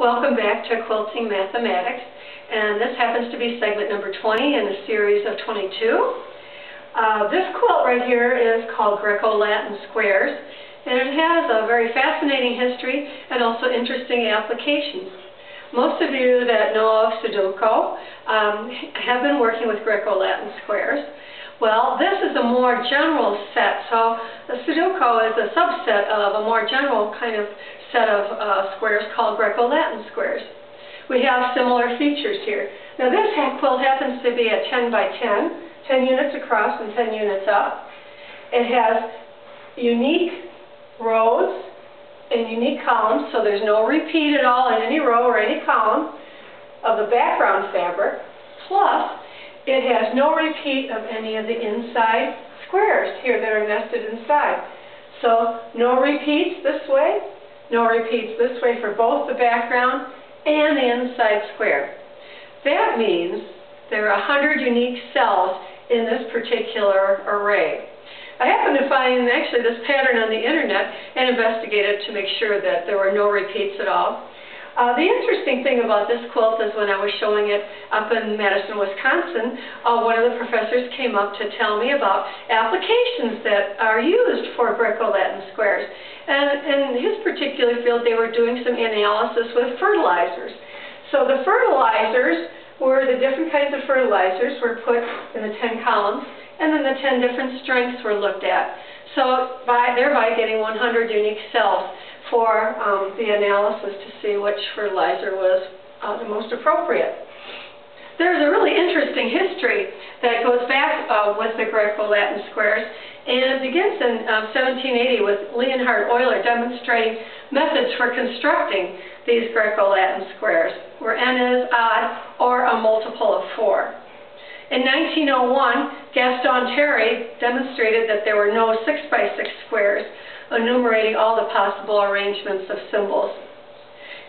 Welcome back to Quilting Mathematics, and this happens to be segment number 20 in a series of 22. Uh, this quilt right here is called Greco-Latin Squares, and it has a very fascinating history and also interesting applications. Most of you that know of Sudoku um, have been working with Greco-Latin Squares. Well, this is a more general set, so the Sudoku is a subset of a more general kind of set of uh, squares called Greco-Latin squares. We have similar features here. Now this quilt happens to be a 10 by 10, 10 units across and 10 units up. It has unique rows and unique columns, so there's no repeat at all in any row or any column of the background fabric. Plus, it has no repeat of any of the inside squares here that are nested inside. So, no repeats this way, no repeats this way for both the background and the inside square. That means there are 100 unique cells in this particular array. I happened to find actually this pattern on the internet and investigated to make sure that there were no repeats at all. Uh, the interesting thing about this quilt is when I was showing it up in Madison, Wisconsin, uh, one of the professors came up to tell me about applications that are used for Greco-Latin squares. And in his particular field, they were doing some analysis with fertilizers. So the fertilizers were the different kinds of fertilizers were put in the 10 columns, and then the 10 different strengths were looked at. So by, thereby getting 100 unique cells for um, the analysis to see which fertilizer was uh, the most appropriate. There's a really interesting history that goes back uh, with the Greco-Latin squares, and it begins in um, 1780 with Leonhard Euler demonstrating methods for constructing these Greco-Latin squares, where n is odd or a multiple of 4. In 1901, Gaston Tarry demonstrated that there were no 6 by 6 squares, enumerating all the possible arrangements of symbols.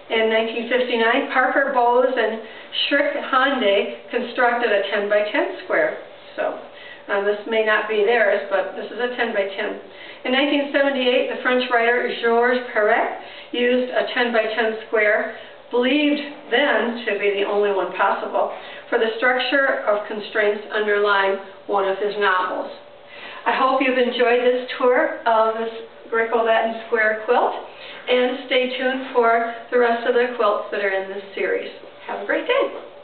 In 1959, Parker Bose and Schrick Honde constructed a 10 by 10 square. So um, this may not be theirs, but this is a 10 by 10. In 1978, the French writer Georges Perec used a 10 by 10 square, believed then to be the only one possible, for the structure of constraints underlying one of his novels. I hope you've enjoyed this tour of this Greco-Latin square quilt, and stay tuned for the rest of the quilts that are in this series. Have a great day.